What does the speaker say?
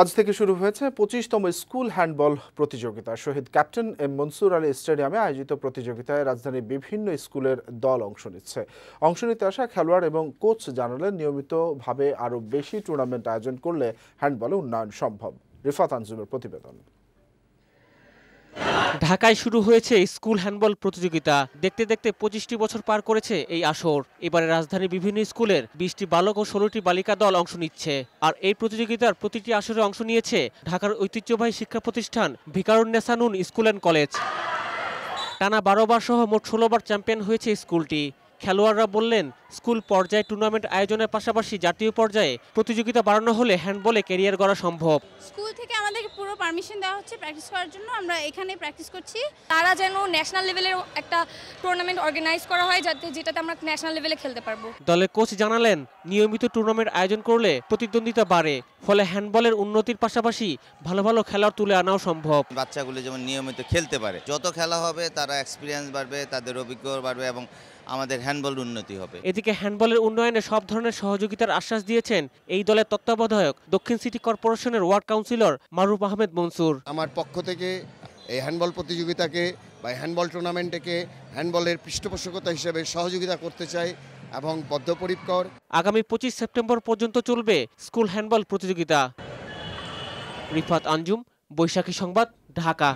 আজ থেকে শুরু হয়েছে পঁচিশতম স্কুল হ্যান্ডবল প্রতিযোগিতা। শহীদ ক্যাপ্টেন এম মনসুর আলী স্টেডিয়ামে আয়োজিত প্রতিযোগিতায় রাজধানীর বিভিন্ন স্কুলের দল অংশ নিচ্ছে। অংশ নিতে আসা খেলোয়াড় এবং কোচ জানালেন, নিয়মিতভাবে আরও বেশি টুর্নামেন্ট আয়োজন করলে হ্যান্ডবলে উন্নয়ন সম্ভব। রিফাত আঞ্জুমের প্রতিবেদন। ঢাকায় শুরু হয়েছে স্কুল হ্যান্ডবল প্রতিযোগিতা। দেখতে দেখতে পঁচিশটি বছর পার করেছে এই আসর। এবারে রাজধানীর বিভিন্ন স্কুলের বিশটি বালক ও ষোলোটি বালিকা দল অংশ নিচ্ছে। আর এই প্রতিযোগিতার প্রতিটি আসরে অংশ নিয়েছে ঢাকার ঐতিহ্যবাহী শিক্ষা প্রতিষ্ঠান ভিকারুন্নেসানুন স্কুল অ্যান্ড কলেজ। টানা বারো বার সহ মোট ষোলোবার চ্যাম্পিয়ন হয়েছে স্কুলটি। খেলোয়াড়রা বললেন স্কুল পর্যায়ে টুর্নামেন্ট আয়োজনের পাশাপাশি জাতীয় পর্যায়ে প্রতিযোগিতা বাড়ানো হলে হ্যান্ডবলে ক্যারিয়ার গড়া সম্ভব। স্কুল থেকে আমাদেরকে পুরো পারমিশন দেওয়া হচ্ছে প্র্যাকটিস করার জন্য। আমরা এখানে প্র্যাকটিস করছি। তারা যেন ন্যাশনাল লেভেলের একটা টুর্নামেন্ট অর্গানাইজ করা হয় যাতে যেটাতে আমরা ন্যাশনাল লেভেলে খেলতে পারব। দলের কোচ জানালেন নিয়মিত টুর্নামেন্ট আয়োজন করলে প্রতিদ্বন্দ্বিতা বাড়ে ফলে হ্যান্ডবলের উন্নতির পাশাপাশি ভালো ভালো খেলোয়াড় তুলে আনাও সম্ভব। বাচ্চাগুলো যেমন নিয়মিত খেলতে পারে যত খেলা হবে তারা এক্সপিরিয়েন্স বাড়বে তাদের অভিজ্ঞতা বাড়বে এবং আমাদের হ্যান্ডবল উন্নতি হবে। এদিকে হ্যান্ডবলের উন্নয়নে সব ধরনের সহযোগিতার আশ্বাস দিয়েছেন এই দলের তত্ত্বাবধায়ক দক্ষিণ সিটি কর্পোরেশনের ওয়ার্ড কাউন্সিলর মারুফ আহমেদ মনসুর। আমার পক্ষ থেকে এই হ্যান্ডবল প্রতিযোগিতাকে বা হ্যান্ডবল টুর্নামেন্টকে হ্যান্ডবলের পৃষ্ঠপোষকতা হিসেবে সহযোগিতা করতে চাই। এবং বদ্ধপরিকর। আগামী পঁচিশ সেপ্টেম্বর পর্যন্ত চলবে স্কুল হ্যান্ডবল প্রতিযোগিতা। রিফাত আঞ্জুম, বৈশাখী সংবাদ, ঢাকা।